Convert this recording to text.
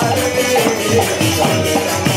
Hare Hare